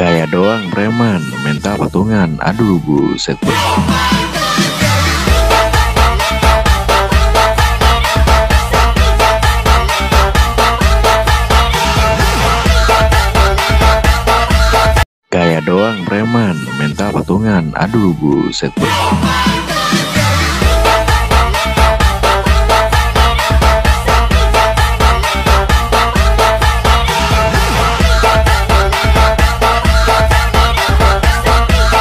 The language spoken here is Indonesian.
Gaya doang preman, mental patungan, aduh buset bu. Gaya doang preman, mental patungan, aduh buset bu.